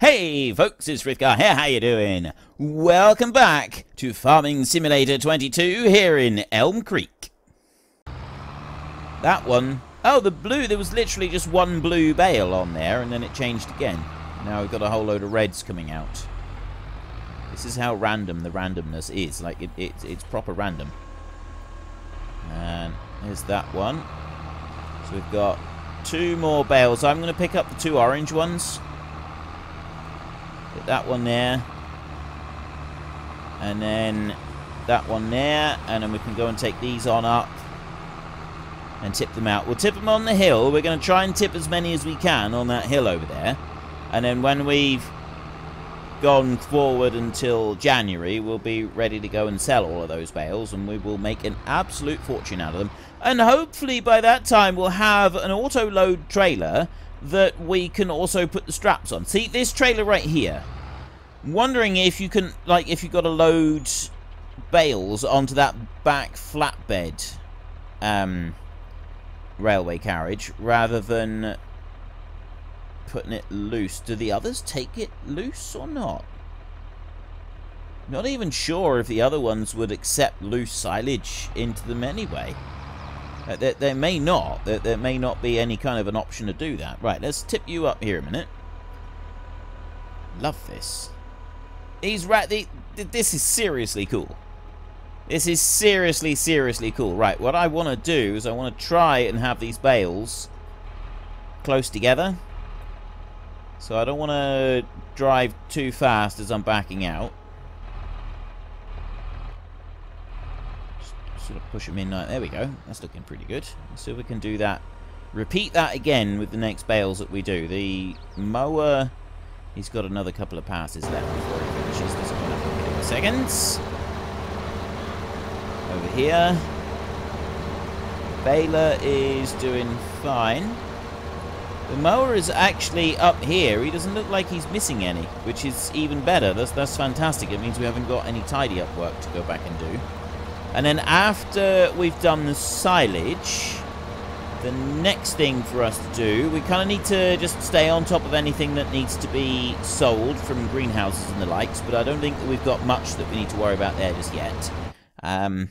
Hey folks, it's Frithgar here, how you doing? Welcome back to Farming Simulator 22 here in Elm Creek. That one, oh the blue, there was literally just one blue bale on there and then it changed again. Now we've got a whole load of reds coming out. This is how random the randomness is, like it, it it's proper random. And there's that one. So we've got two more bales. I'm going to pick up the two orange ones. Put that one there. And then that one there. And then we can go and take these on up. And tip them out. We'll tip them on the hill. We're going to try and tip as many as we can on that hill over there. And then when we've gone forward until January, we'll be ready to go and sell all of those bales. And we will make an absolute fortune out of them. And hopefully by that time we'll have an auto-load trailer that we can also put the straps on. See, this trailer right here. Wondering if you can, like, if you've got to load bales onto that back flatbed um, railway carriage rather than putting it loose. Do the others take it loose or not? Not even sure if the other ones would accept loose silage into them anyway. Uh, there, there, may not. There, there, may not be any kind of an option to do that. Right, let's tip you up here a minute. Love this. These rat. The, this is seriously cool. This is seriously, seriously cool. Right, what I want to do is I want to try and have these bales close together. So I don't want to drive too fast as I'm backing out. Sort of push them in. There we go. That's looking pretty good. Let's see if we can do that. Repeat that again with the next bales that we do. The mower, he's got another couple of passes left before he finishes. This one up in a seconds. Over here. Baler is doing fine. The mower is actually up here. He doesn't look like he's missing any, which is even better. That's, that's fantastic. It means we haven't got any tidy up work to go back and do. And then after we've done the silage, the next thing for us to do, we kind of need to just stay on top of anything that needs to be sold from greenhouses and the likes, but I don't think that we've got much that we need to worry about there just yet. Um,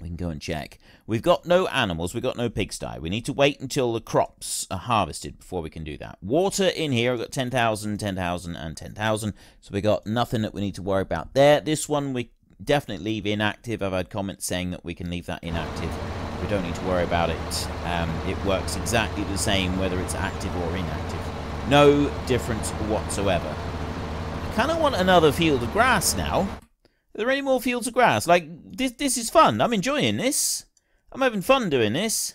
we can go and check. We've got no animals, we've got no pigsty. We need to wait until the crops are harvested before we can do that. Water in here, I've got 10,000, 10,000, and 10,000. So we got nothing that we need to worry about there. This one we definitely leave inactive. I've had comments saying that we can leave that inactive. We don't need to worry about it. Um, it works exactly the same whether it's active or inactive. No difference whatsoever. I kind of want another field of grass now. Are there any more fields of grass? Like, this, this is fun. I'm enjoying this. I'm having fun doing this.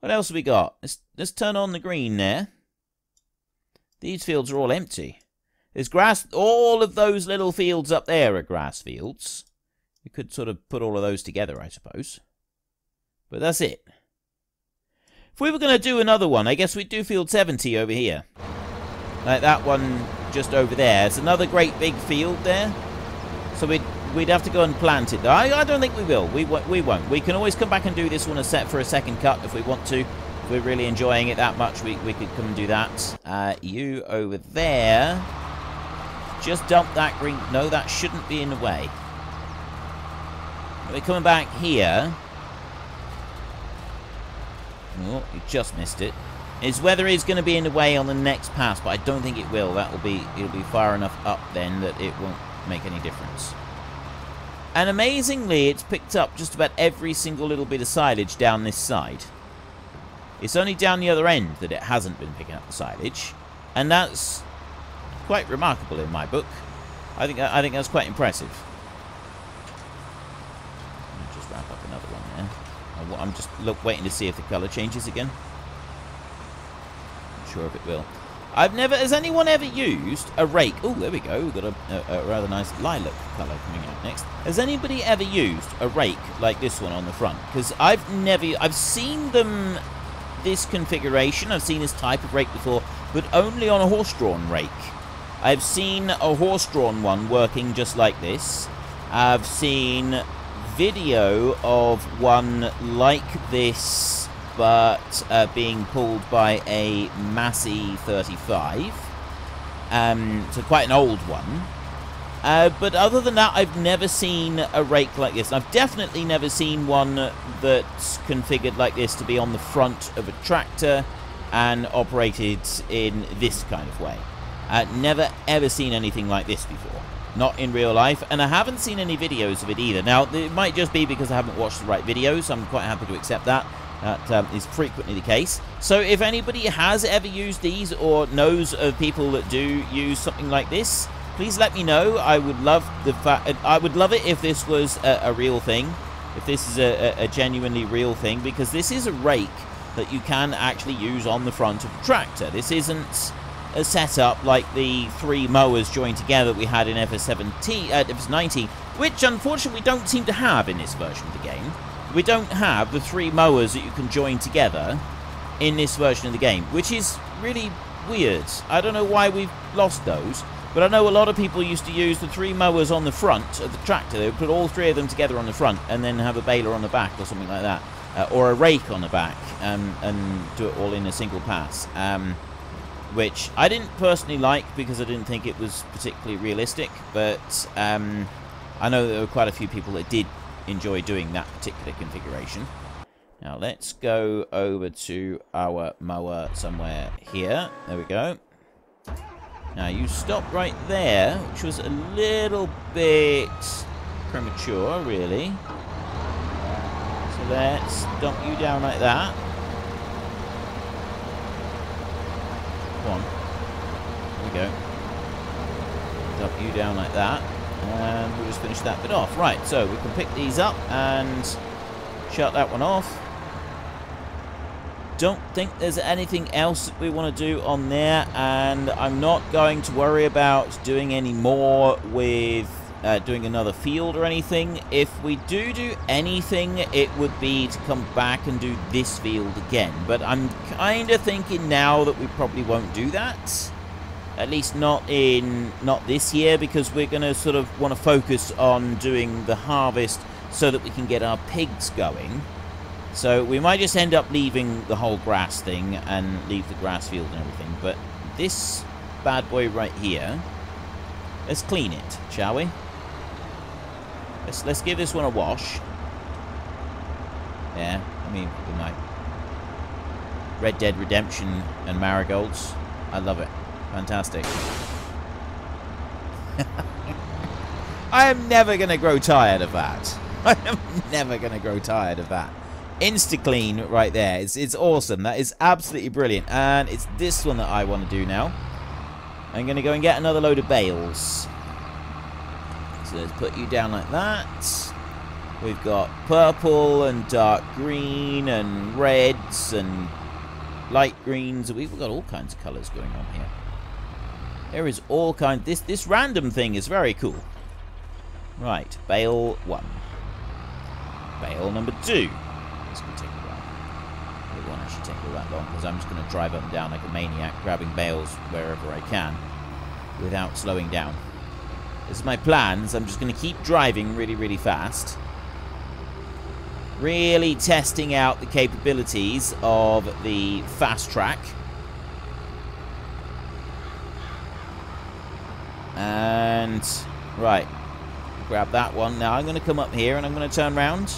What else have we got? Let's, let's turn on the green there. These fields are all empty. There's grass. All of those little fields up there are grass fields. You could sort of put all of those together, I suppose. But that's it. If we were going to do another one, I guess we'd do field 70 over here. Like that one just over there. It's another great big field there. So we'd, we'd have to go and plant it. I, I don't think we will. We, we won't. We can always come back and do this one a set for a second cut if we want to. If we're really enjoying it that much, we, we could come and do that. Uh, you over there... Just dump that green. No, that shouldn't be in the way. We're coming back here. Oh, you just missed it. Is whether it's going to be in the way on the next pass, but I don't think it will. That will be it'll be far enough up then that it won't make any difference. And amazingly, it's picked up just about every single little bit of silage down this side. It's only down the other end that it hasn't been picking up the silage. And that's quite remarkable in my book. I think I think that's quite impressive. just wrap up another one there. I'm just look waiting to see if the colour changes again. Not sure if it will. I've never. Has anyone ever used a rake? Oh, there we go. We've got a, a, a rather nice lilac colour coming out next. Has anybody ever used a rake like this one on the front? Because I've never. I've seen them this configuration. I've seen this type of rake before, but only on a horse-drawn rake. I've seen a horse-drawn one working just like this. I've seen video of one like this, but uh, being pulled by a Massey 35. Um, so quite an old one. Uh, but other than that, I've never seen a rake like this. I've definitely never seen one that's configured like this to be on the front of a tractor and operated in this kind of way. Uh, never ever seen anything like this before. Not in real life, and I haven't seen any videos of it either. Now, it might just be because I haven't watched the right videos. I'm quite happy to accept that. That um, is frequently the case. So if anybody has ever used these or knows of people that do use something like this, please let me know. I would love the fact. I would love it if this was a, a real thing, if this is a, a, genuinely real thing, because this is a rake that you can actually use on the front of a tractor. This isn't a setup like the three mowers joined together we had in FS17, uh, FS19, which unfortunately we don't seem to have in this version of the game. We don't have the three mowers that you can join together in this version of the game, which is really weird. I don't know why we've lost those. But I know a lot of people used to use the three mowers on the front of the tractor. They would put all three of them together on the front and then have a baler on the back or something like that. Uh, or a rake on the back um, and do it all in a single pass. Um, which I didn't personally like because I didn't think it was particularly realistic. But um, I know there were quite a few people that did enjoy doing that particular configuration. Now let's go over to our mower somewhere here. There we go. Now, you stopped right there, which was a little bit premature, really. So let's dump you down like that. Come on. There we go. Dump you down like that. And we'll just finish that bit off. Right, so we can pick these up and shut that one off don't think there's anything else that we want to do on there and I'm not going to worry about doing any more with uh, doing another field or anything. If we do do anything, it would be to come back and do this field again. But I'm kind of thinking now that we probably won't do that. At least not in not this year because we're going to sort of want to focus on doing the harvest so that we can get our pigs going. So we might just end up leaving the whole grass thing and leave the grass field and everything. But this bad boy right here, let's clean it, shall we? Let's, let's give this one a wash. Yeah, I mean, with my Red Dead Redemption and marigolds. I love it. Fantastic. I am never going to grow tired of that. I am never going to grow tired of that. Insta-clean right there. It's, it's awesome. That is absolutely brilliant. And it's this one that I want to do now. I'm going to go and get another load of bales. So let's put you down like that. We've got purple and dark green and reds and light greens. We've got all kinds of colours going on here. There is all kinds. This this random thing is very cool. Right, bale one. Bale number two. This could take a while. It won't actually take all that long because I'm just going to drive up and down like a maniac, grabbing bales wherever I can without slowing down. This is my plans. I'm just going to keep driving really, really fast. Really testing out the capabilities of the Fastrac. And, right, grab that one. Now I'm going to come up here and I'm going to turn around.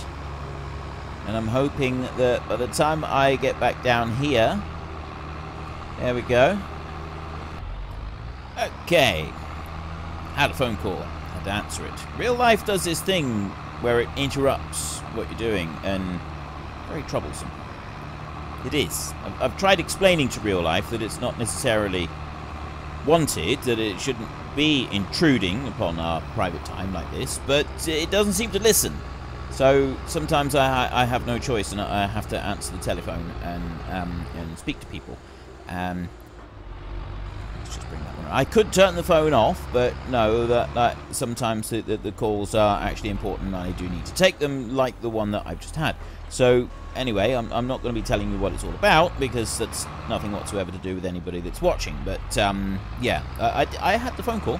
And I'm hoping that by the time I get back down here... There we go. Okay. Had a phone call. Had to answer it. Real life does this thing where it interrupts what you're doing and very troublesome. It is. I've, tried explaining to real life that it's not necessarily wanted, that it shouldn't be intruding upon our private time like this, but it doesn't seem to listen. So sometimes I, I have no choice and I have to answer the telephone and um, and speak to people. Um, let's just bring that one. I could turn the phone off, but no, that, that sometimes the, the, the calls are actually important and I do need to take them, like the one that I've just had. So anyway, I'm, I'm not going to be telling you what it's all about because that's nothing whatsoever to do with anybody that's watching. But um, yeah, I, I had the phone call.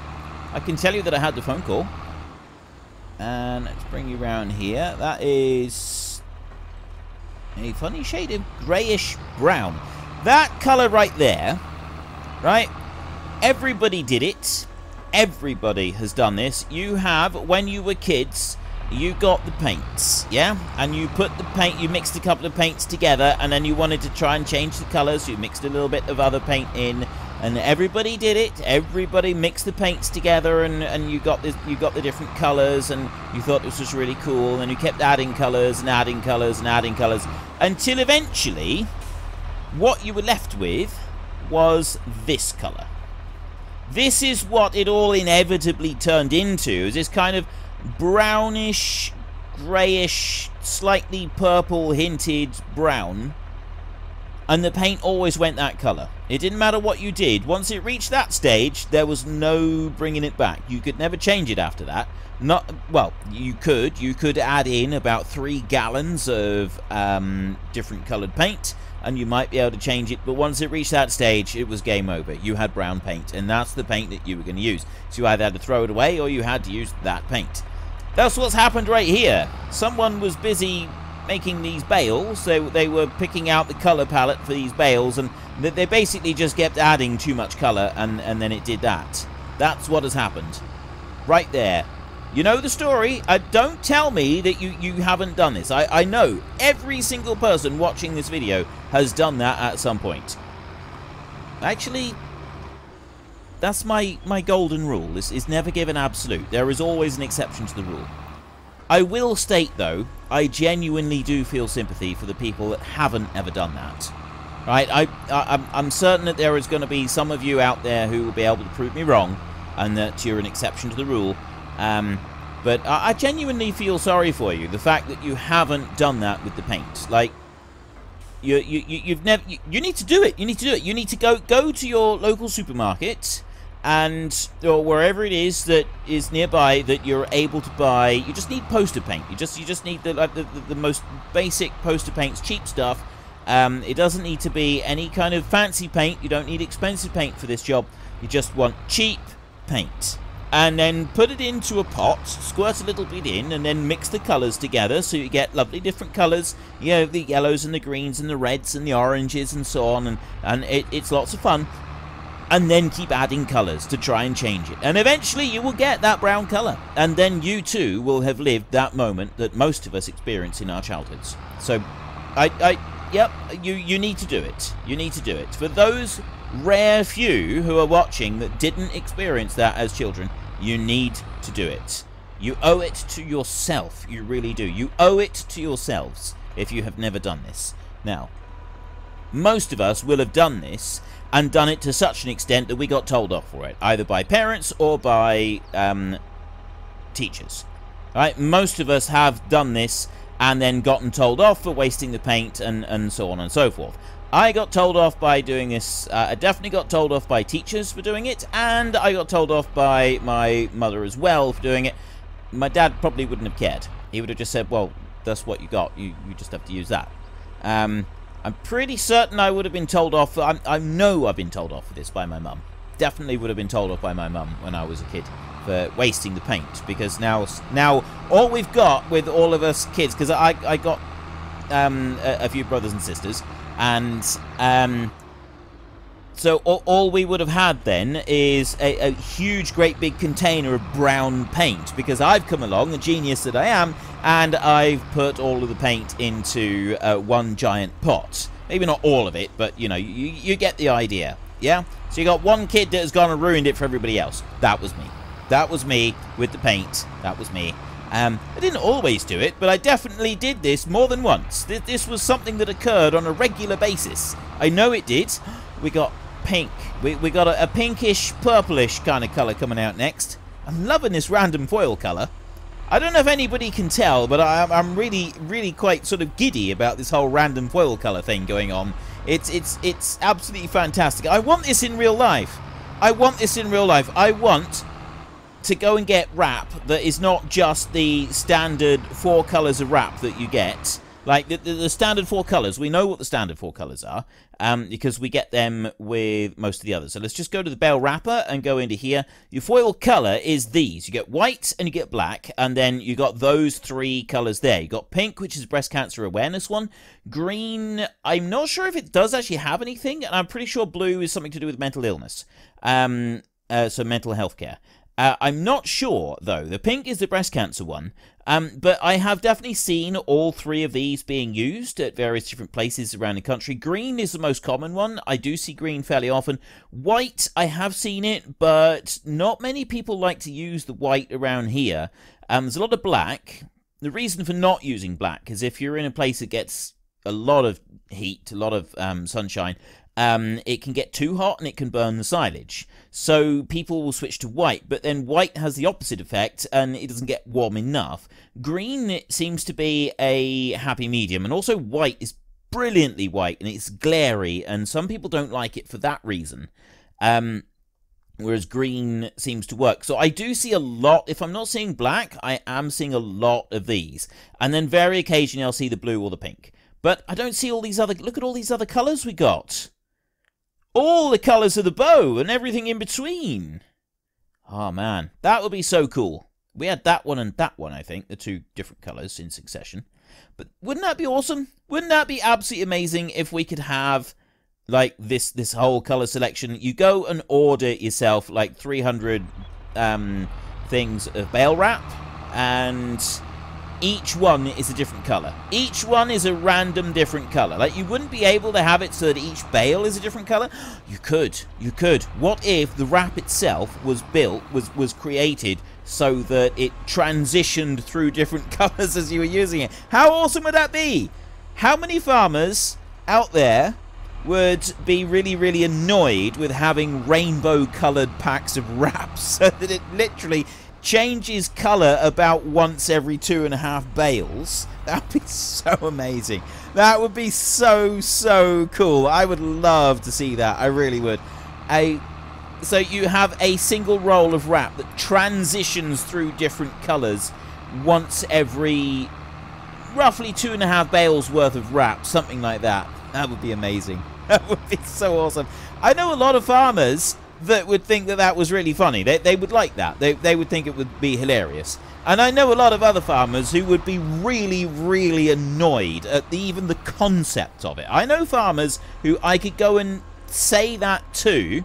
I can tell you that I had the phone call. And let's bring you around here. That is a funny shade of greyish brown. That colour right there, right? Everybody did it. Everybody has done this. You have, when you were kids, you got the paints, yeah? And you put the paint, you mixed a couple of paints together, and then you wanted to try and change the colours. You mixed a little bit of other paint in, and everybody did it. Everybody mixed the paints together, and, and you got this, you got the different colours, and you thought this was really cool. And you kept adding colours and adding colours and adding colours until eventually, what you were left with was this colour. This is what it all inevitably turned into. Is this kind of brownish, greyish, slightly purple hinted brown. And the paint always went that colour. It didn't matter what you did. Once it reached that stage, there was no bringing it back. You could never change it after that. Not well, you could. You could add in about three gallons of um, different coloured paint, and you might be able to change it. But once it reached that stage, it was game over. You had brown paint, and that's the paint that you were going to use. So you either had to throw it away, or you had to use that paint. That's what's happened right here. Someone was busy making these bales. so they were picking out the colour palette for these bales, and they basically just kept adding too much colour, and, and then it did that. That's what has happened. Right there. You know the story. Uh, don't tell me that you, you haven't done this. I, I know every single person watching this video has done that at some point. Actually, that's my, my golden rule, is, is never give an absolute. There is always an exception to the rule. I will state, though, I genuinely do feel sympathy for the people that haven't ever done that. Right? I, I, I'm certain that there is going to be some of you out there who will be able to prove me wrong, and that you're an exception to the rule. Um, but I, I genuinely feel sorry for you. The fact that you haven't done that with the paint. Like, you, you, you've never... You, you need to do it. You need to do it. You need to go, go to your local supermarket and or wherever it is that is nearby that you're able to buy you just need poster paint you just you just need the like the, the, the most basic poster paints cheap stuff um, it doesn't need to be any kind of fancy paint you don't need expensive paint for this job you just want cheap paint and then put it into a pot squirt a little bit in and then mix the colors together so you get lovely different colors you know the yellows and the greens and the reds and the oranges and so on and and it, it's lots of fun and then keep adding colours to try and change it. And eventually you will get that brown colour. And then you too will have lived that moment that most of us experience in our childhoods. So, I, I, yep, you, you need to do it. You need to do it. For those rare few who are watching that didn't experience that as children, you need to do it. You owe it to yourself. You really do. You owe it to yourselves if you have never done this. Now, most of us will have done this and done it to such an extent that we got told off for it, either by parents or by um, teachers. Right? Most of us have done this and then gotten told off for wasting the paint and, and so on and so forth. I got told off by doing this. Uh, I definitely got told off by teachers for doing it, and I got told off by my mother as well for doing it. My dad probably wouldn't have cared. He would have just said, well, that's what you got. You, you just have to use that. Um, I'm pretty certain I would have been told off. I, I know I've been told off for this by my mum. Definitely would have been told off by my mum when I was a kid for wasting the paint because now now all we've got with all of us kids because I I got um, a, a, few brothers and sisters and um, so all, all, we would have had then is a, a, huge, great big container of brown paint because I've come along, the genius that I am, and I've put all of the paint into uh, one giant pot. Maybe not all of it, but you know, you, you get the idea. Yeah? So you got one kid that has gone and ruined it for everybody else. That was me. That was me with the paint. That was me. Um, I didn't always do it, but I definitely did this more than once. This was something that occurred on a regular basis. I know it did. We got pink. We, we got a, a pinkish, purplish kind of colour coming out next. I'm loving this random foil colour. I don't know if anybody can tell, but I, I'm really, really quite sort of giddy about this whole random foil colour thing going on. It's, it's, it's absolutely fantastic. I want this in real life. I want this in real life. I want to go and get wrap that is not just the standard four colours of wrap that you get Like the, the, the, standard four colors, we know what the standard four colors are um, because we get them with most of the others. So let's just go to the bale wrapper and go into here. Your foil color is these. You get white and you get black, and then you got those three colors there. You got pink, which is breast cancer awareness one. Green, I'm not sure if it does actually have anything, and I'm pretty sure blue is something to do with mental illness. Um, uh, so mental health care. Uh, I'm not sure, though. The pink is the breast cancer one, um, but I have definitely seen all three of these being used at various different places around the country. Green is the most common one. I do see green fairly often. White, I have seen it, but not many people like to use the white around here. Um, there's a lot of black. The reason for not using black is if you're in a place that gets a lot of heat, a lot of um, sunshine, um, it can get too hot and it can burn the silage. So people will switch to white, but then white has the opposite effect and it doesn't get warm enough. Green seems to be a happy medium, and also white is brilliantly white and it's glary, and some people don't like it for that reason. Um, whereas green seems to work. So I do see a lot. If I'm not seeing black, I am seeing a lot of these, and then very occasionally I'll see the blue or the pink. But I don't see all these other. Look at all these other colours we got all the colours of the bow and everything in between. Oh man, that would be so cool. We had that one and that one, I think, the two different colours in succession. But wouldn't that be awesome? Wouldn't that be absolutely amazing if we could have like this this whole color selection? You go and order yourself like 300 um, things of bale wrap and each one is a different color. Each one is a random different color. Like, you wouldn't be able to have it so that each bale is a different color. You could. You could. What if the wrap itself was built, was, was created so that it transitioned through different colors as you were using it? How awesome would that be? How many farmers out there would be really, really annoyed with having rainbow colored packs of wraps so that it literally changes colour about once every two and a half bales. That would be so amazing. That would be so, so cool. I would love to see that. I really would. A, so you have a single roll of wrap that transitions through different colours once every roughly two and a half bales worth of wrap, something like that. That would be amazing. That would be so awesome. I know a lot of farmers that would think that that was really funny. They, they would like that. They, they would think it would be hilarious. And I know a lot of other farmers who would be really, really annoyed at the, even the concept of it. I know farmers who I could go and say that to,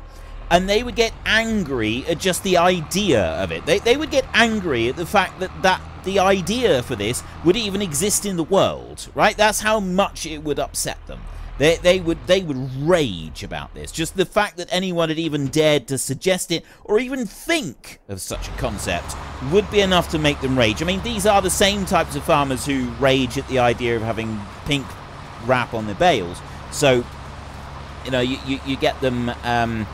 and they would get angry at just the idea of it. They, they would get angry at the fact that, that the idea for this would even exist in the world, right? That's how much it would upset them. They, they would they would rage about this. Just the fact that anyone had even dared to suggest it or even think of such a concept would be enough to make them rage. I mean, these are the same types of farmers who rage at the idea of having pink wrap on their bales. So, you know, you, you, you get them um,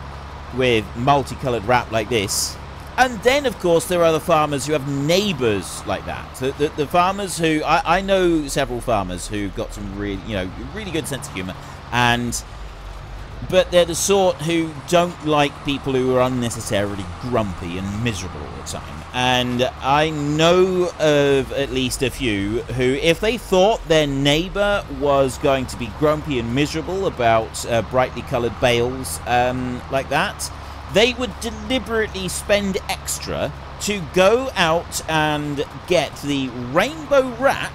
with multicolored wrap like this and then, of course, there are the farmers who have neighbours like that. The, the, the farmers who I, I, know several farmers who've got some really, you know, really good sense of humour, and but they're the sort who don't like people who are unnecessarily grumpy and miserable all the time. And I know of at least a few who, if they thought their neighbour was going to be grumpy and miserable about uh, brightly coloured bales um, like that they would deliberately spend extra to go out and get the rainbow wrap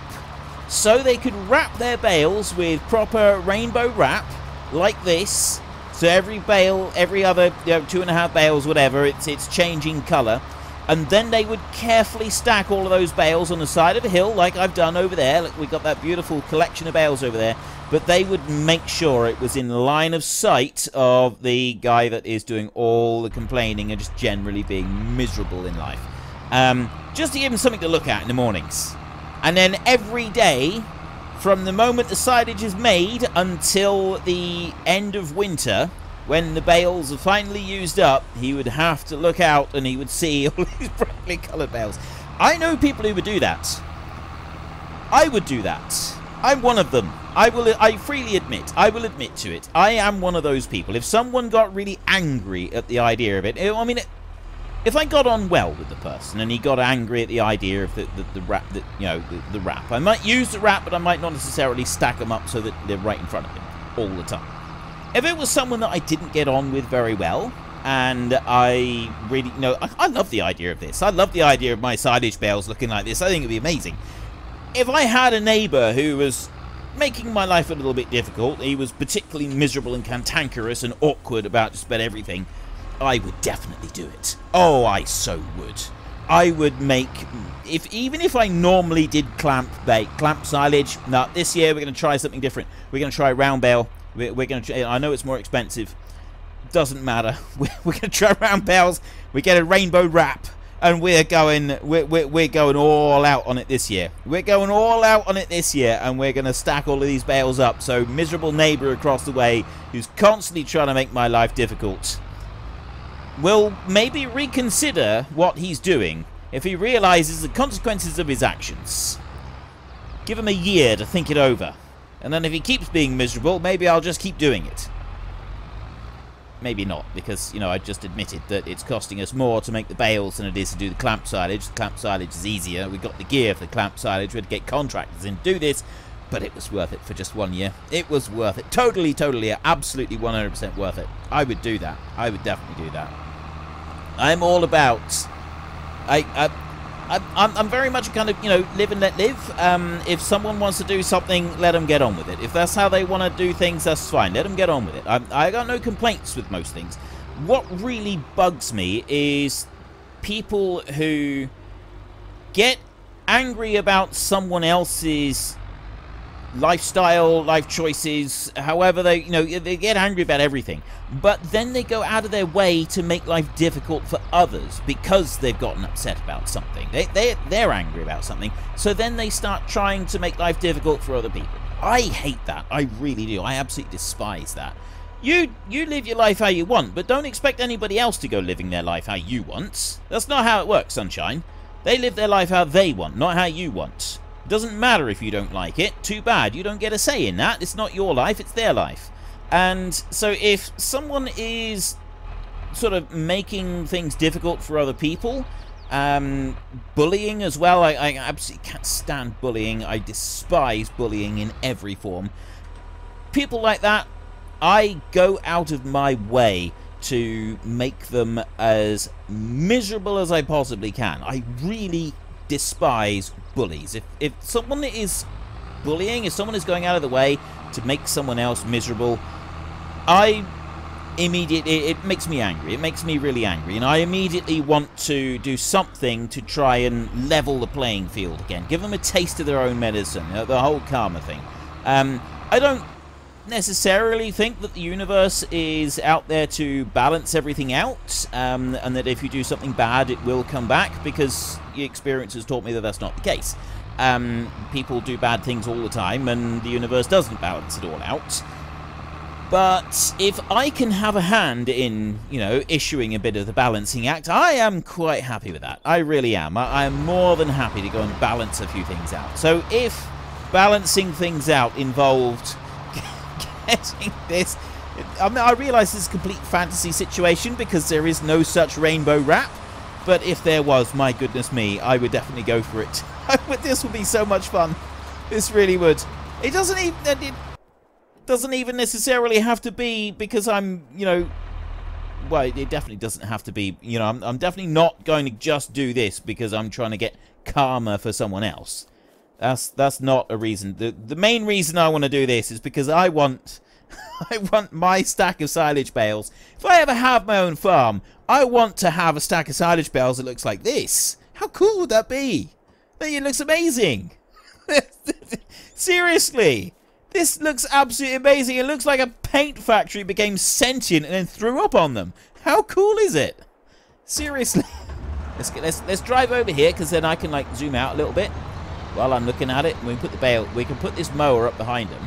so they could wrap their bales with proper rainbow wrap like this. So every bale, every other you know, two and a half bales, whatever, it's it's changing colour. And then they would carefully stack all of those bales on the side of a hill, like I've done over there. Look, we've got that beautiful collection of bales over there but they would make sure it was in line of sight of the guy that is doing all the complaining and just generally being miserable in life. Um, just to give him something to look at in the mornings. And then every day, from the moment the silage is made until the end of winter, when the bales are finally used up, he would have to look out and he would see all these brightly coloured bales. I know people who would do that. I would do that. I'm one of them. I will. I freely admit. I will admit to it. I am one of those people. If someone got really angry at the idea of it, eh, I mean, if I got on well with the person and he got angry at the idea of the, the, the wrap, the, you know, the, the wrap, I might use the wrap, but I might not necessarily stack them up so that they're right in front of him all the time. If it was someone that I didn't get on with very well, and I really, you know, I, I love the idea of this. I love the idea of my silage bales looking like this. I think it'd be amazing. If I had a neighbour who was making my life a little bit difficult, he was particularly miserable and cantankerous and awkward about just about everything, I would definitely do it. Oh, I so would. I would make if even if I normally did clamp bait, clamp silage. No, this year we're going to try something different. We're going to try round bale. We're, we're going to. I know it's more expensive. Doesn't matter. We're, we're going to try round bales. We get a rainbow wrap, and we're going. We're, we're, we're going all out on it this year. We're going all out on it this year, and we're going to stack all of these bales up. So miserable neighbour across the way who's constantly trying to make my life difficult will maybe reconsider what he's doing if he realizes the consequences of his actions. Give him a year to think it over. And then if he keeps being miserable, maybe I'll just keep doing it. Maybe not, because, you know, I just admitted that it's costing us more to make the bales than it is to do the clamp silage. The clamp silage is easier. We got the gear for the clamp silage. We had to get contractors in to do this. But it was worth it for just one year. It was worth it. Totally, totally, absolutely 100% worth it. I would do that. I would definitely do that. I'm all about. I, I I'm, I'm very much kind of, you know, live and let live. Um, if someone wants to do something, let them get on with it. If that's how they want to do things, that's fine. Let them get on with it. I, I got no complaints with most things. What really bugs me is people who get angry about someone else's lifestyle, life choices, however they, you know, they get angry about everything. But then they go out of their way to make life difficult for others because they've gotten upset about something. They, they, they're angry about something. So then they start trying to make life difficult for other people. I hate that. I really do. I absolutely despise that. You you live your life how you want, but don't expect anybody else to go living their life how you want. That's not how it works, Sunshine. They live their life how they want, not how you want. Doesn't matter if you don't like it. Too bad. You don't get a say in that. It's not your life, it's their life. And so if someone is sort of making things difficult for other people, um, bullying as well, I, I absolutely can't stand bullying. I despise bullying in every form. People like that, I go out of my way to make them as miserable as I possibly can. I really despise bullies. If, if someone is bullying, if someone is going out of the way to make someone else miserable, I immediately it makes me angry. It makes me really angry, and I immediately want to do something to try and level the playing field again. Give them a taste of their own medicine. The whole karma thing. Um, I don't necessarily think that the universe is out there to balance everything out, um, and that if you do something bad, it will come back, because experience has taught me that that's not the case. Um, people do bad things all the time, and the universe doesn't balance it all out. But if I can have a hand in, you know, issuing a bit of the balancing act, I am quite happy with that. I really am. I, I am more than happy to go and balance a few things out. So if balancing things out involved getting this. I, mean, I realise this is a complete fantasy situation because there is no such rainbow wrap. But if there was, my goodness me, I would definitely go for it. but this would be so much fun. This really would. It doesn't even it doesn't even necessarily have to be because I'm, you know, well, it definitely doesn't have to be. You know, I'm, I'm definitely not going to just do this because I'm trying to get karma for someone else. That's that's not a reason. The the main reason I want to do this is because I want I want my stack of silage bales. If I ever have my own farm, I want to have a stack of silage bales that looks like this. How cool would that be? It looks amazing. Seriously. This looks absolutely amazing. It looks like a paint factory became sentient and then threw up on them. How cool is it? Seriously. Let's get, let's let's drive over here because then I can like zoom out a little bit while I'm looking at it, we can put the bale, we can put this mower up behind him.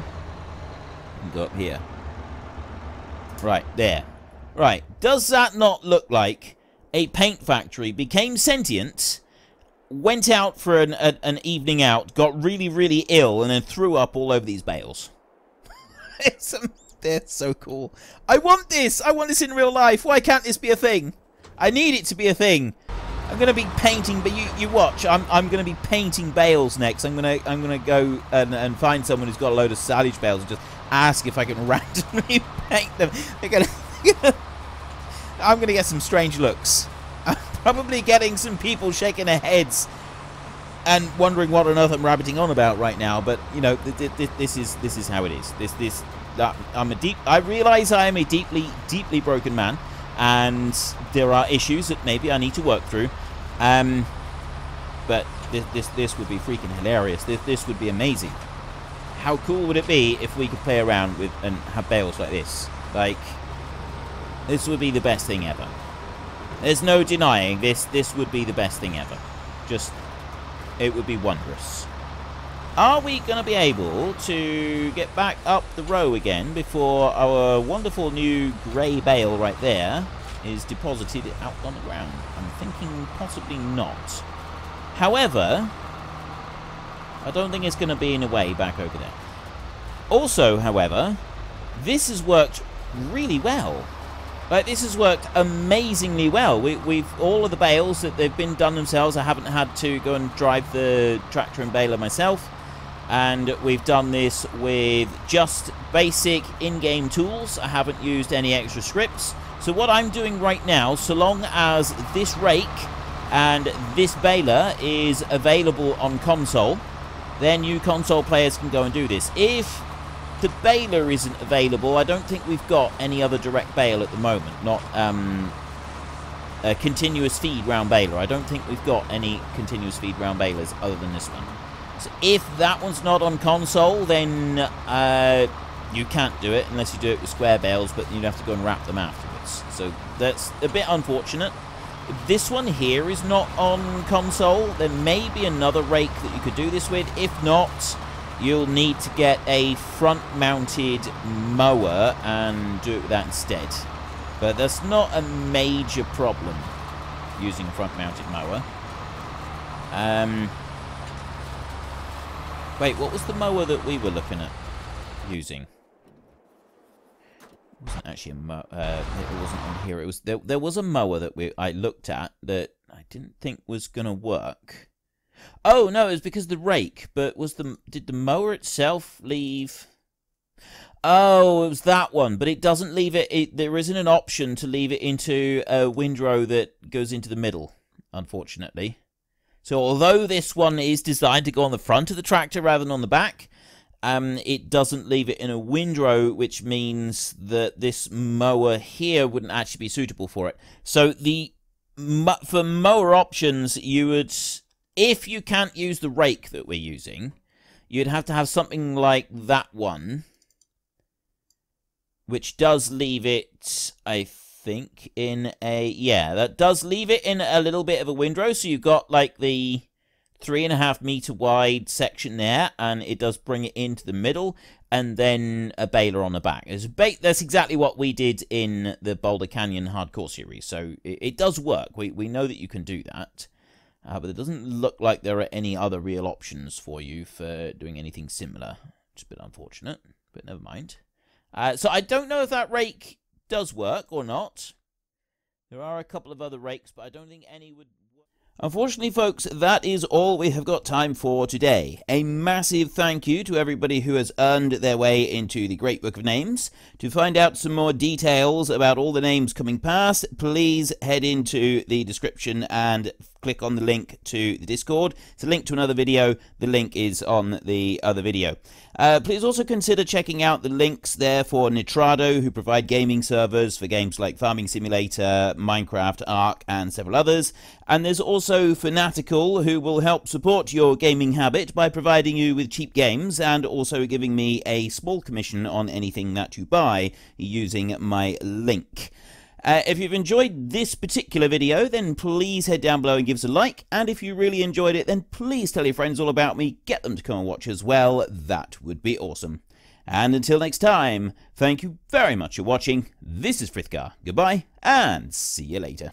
And go up here. Right, there. Right, does that not look like a paint factory became sentient, went out for an, a, an evening out, got really, really ill, and then threw up all over these bales? it's, they're so cool. I want this! I want this in real life! Why can't this be a thing? I need it to be a thing. I'm gonna be painting, but you, you watch. I'm, I'm gonna be painting bales next. I'm gonna I'm gonna go and, and find someone who's got a load of silage bales and just ask if I can randomly paint them. They're gonna, I'm gonna get some strange looks. I'm probably getting some people shaking their heads and wondering what on earth I'm rabbiting on about right now. But you know, th th this is this is how it is. This this uh, I'm a deep. I realise I am a deeply deeply broken man, and there are issues that maybe I need to work through. Um, but this this this would be freaking hilarious. This this would be amazing. How cool would it be if we could play around with and have bales like this? Like this would be the best thing ever. There's no denying this. This would be the best thing ever. Just it would be wondrous. Are we going to be able to get back up the row again before our wonderful new grey bale right there is deposited out on the ground? I'm thinking possibly not. However, I don't think it's going to be in a way back over there. Also, however, this has worked really well. Like this has worked amazingly well. We, we've all of the bales that they've been done themselves. I haven't had to go and drive the tractor and baler myself, and we've done this with just basic in-game tools. I haven't used any extra scripts. So what I'm doing right now, so long as this rake and this baler is available on console, then you console players can go and do this. If the baler isn't available. I don't think we've got any other direct bale at the moment. Not um, a continuous feed round baler. I don't think we've got any continuous feed round balers other than this one. So if that one's not on console, then uh, you can't do it unless you do it with square bales, but you'd have to go and wrap them So that's a bit unfortunate. This one here is not on console, there may be another rake that you could do this with. If not, you'll need to get a front-mounted mower and do it with that instead. But that's not a major problem using a front-mounted mower. Um, wait, what was the mower that we were looking at using? Wasn't actually a mower. Uh, it wasn't on here. It was there. There was a mower that we I looked at that I didn't think was gonna work. Oh no, it was because the rake. But was the did the mower itself leave? Oh, it was that one, but it doesn't leave it, it. There isn't an option to leave it into a windrow that goes into the middle, unfortunately. So although this one is designed to go on the front of the tractor rather than on the back, um, it doesn't leave it in a windrow, which means that this mower here wouldn't actually be suitable for it. So the for mower options, you would if you can't use the rake that we're using, you'd have to have something like that one, which does leave it, I think, in a, yeah, that does leave it in a little bit of a windrow, so you've got, like, the three and a half meter wide section there, and it does bring it into the middle, and then a baler on the back. Ba that's exactly what we did in the Boulder Canyon Hardcore series, so it, it does work. We, we know that you can do that. Uh, but it doesn't look like there are any other real options for you for doing anything similar. It's a bit unfortunate, but never mind. Uh, so I don't know if that rake does work or not. There are a couple of other rakes, but I don't think any would Unfortunately, folks, that is all we have got time for today. A massive thank you to everybody who has earned their way into the Great Book of Names. To find out some more details about all the names coming past, please head into the description and click on the link to the Discord. It's a link to another video. The link is on the other video. Uh, please also consider checking out the links there for Nitrado, who provide gaming servers for games like Farming Simulator, Minecraft, Ark, and several others. And there's also Fanatical, who will help support your gaming habit by providing you with cheap games and also giving me a small commission on anything that you buy using my link. Uh, if you've enjoyed this particular video, then please head down below and give us a like. And if you really enjoyed it, then please tell your friends all about me. Get them to come and watch as well. That would be awesome. And until next time, thank you very much for watching. This is Frithgar. Goodbye, and see you later.